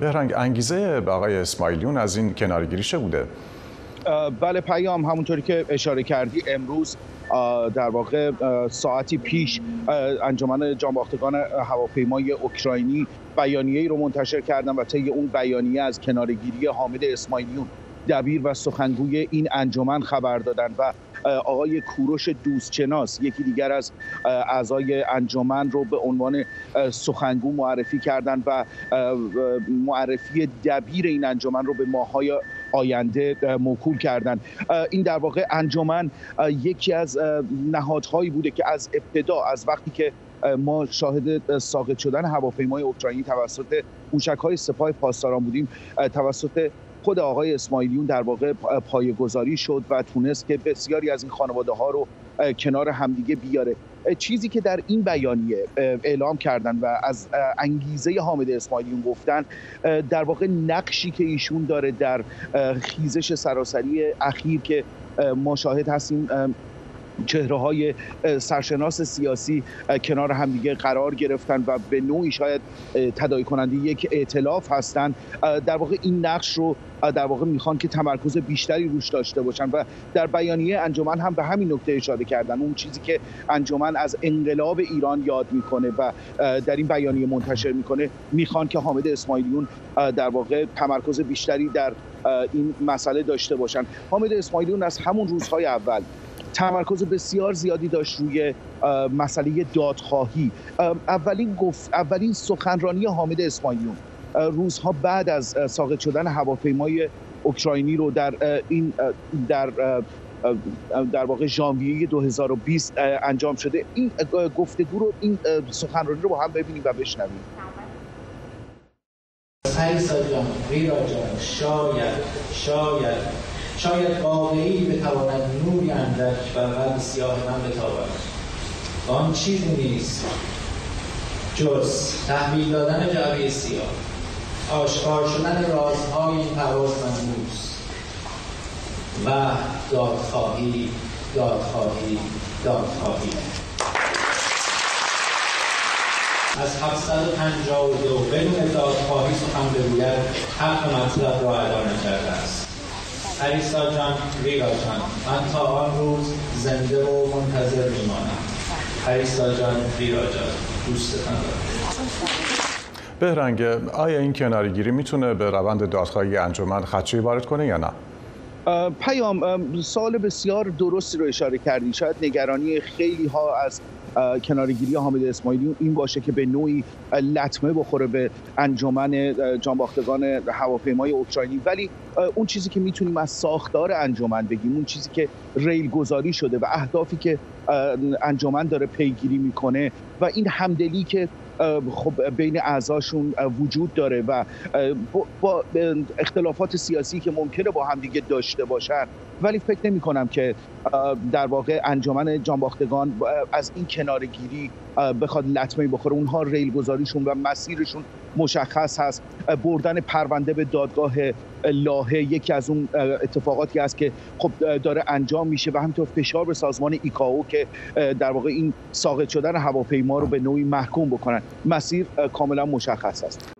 بهرنگ انگیزه به آقای اسماعیلیون از این کنارگیری چه بوده؟ بله پیام همونطوری که اشاره کردی امروز در واقع ساعتی پیش انجمن جانباختگان هواپیمای اوکراینی بیانیه‌ای رو منتشر کردن و طی اون بیانیه از کنارگیری حامد اسماعیلیون دبیر و سخنگوی این انجمن خبر دادن و آقای کوروش دوستشناس یکی دیگر از اعضای انجمن رو به عنوان سخنگو معرفی کردند و معرفی دبیر این انجمن رو به ماهای آینده موکول کردند. این در واقع انجمن یکی از نهادهایی بوده که از ابتدا از وقتی که ما شاهد ساقط شدن هواپیمای اوکراینی توسط های سپاه پاسداران بودیم توسط خود آقای اسماعیلیون در واقع پایه‌گذاری شد و تونست که بسیاری از این خانواده ها رو کنار همدیگه بیاره. چیزی که در این بیانیه اعلام کردن و از انگیزه حامد اسماعیلیون گفتن در واقع نقشی که ایشون داره در خیزش سراسری اخیر که ما شاهد هستیم چهره های سرشناس سیاسی کنار همدیگه قرار گرفتن و به نوعی شاید تدایی کننده یک اعتلاف هستند در واقع این نقش رو در واقع می‌خوان که تمرکز بیشتری روش داشته باشن و در بیانیه انجمن هم به همین نکته اشاره کردن. اون چیزی که انجمن از انقلاب ایران یاد می‌کنه و در این بیانیه منتشر می‌کنه می‌خوان که حامد اسماعیلیون در واقع تمرکز بیشتری در این مسئله داشته باشن. حامد اسماعیلیون از همون روزهای اول تمرکز بسیار زیادی داشت روی مسئله دادخواهی. اولین گفت اولین سخنرانی حامد اسماعیلیون روزها بعد از ساقط شدن هواپیمای اوکراینی رو در این در در واقع ژانویه 2020 انجام شده. این گفتگو رو این سخنرانی رو با هم ببینیم و بشنویم. جان جان شاید شاید. شاید واقعی بتواند نوری اندک بر قلب سیاه من بتابد. آن چیزی نیست جز تحویل دادن جعبه سیاه. آشکار شدن رازهای پرواز منبوس و دادخواهی دادخواهی دادخواهی. از 752 بدون دادخواهی سخن بگوید حق مطلب را ادا نکرده است. علیسا جان ریگا جان. من تا آن روز زنده و منتظر میمانم. علیسا جان ریگا جان. دوستتان دارم. بهرنگ آیا این کنارگیری می‌تونه به روند دادخواهی انجمن خدشه وارد کنه یا نه؟ پیام سال بسیار درستی رو اشاره کردی شاید نگرانی خیلی ها از کنارگیری حامد اسماعیلی این باشه که به نوعی لطمه بخوره به انجمن جانباختگان هواپیمای اوکراینی. ولی اون چیزی که می‌تونیم از ساختار انجمن بگیم اون چیزی که ریل گذاری شده و اهدافی که انجمن داره پیگیری می‌کنه و این همدلی که خب بین اعضاشون وجود داره و با اختلافات سیاسی که ممکنه با همدیگه داشته باشن. ولی فکر نمی کنم که در واقع انجمن جانباختگان از این کنارگیری بخواد لطمه بخوره. اونها ریل گذاریشون و مسیرشون مشخص هست. بردن پرونده به دادگاه لاهه یکی از اون اتفاقاتی است که خب داره انجام میشه و همینطور فشار به سازمان ایکاو که در واقع این ساقط شدن هواپیما رو به نوعی محکوم بکنن. مسیر کاملا مشخص است.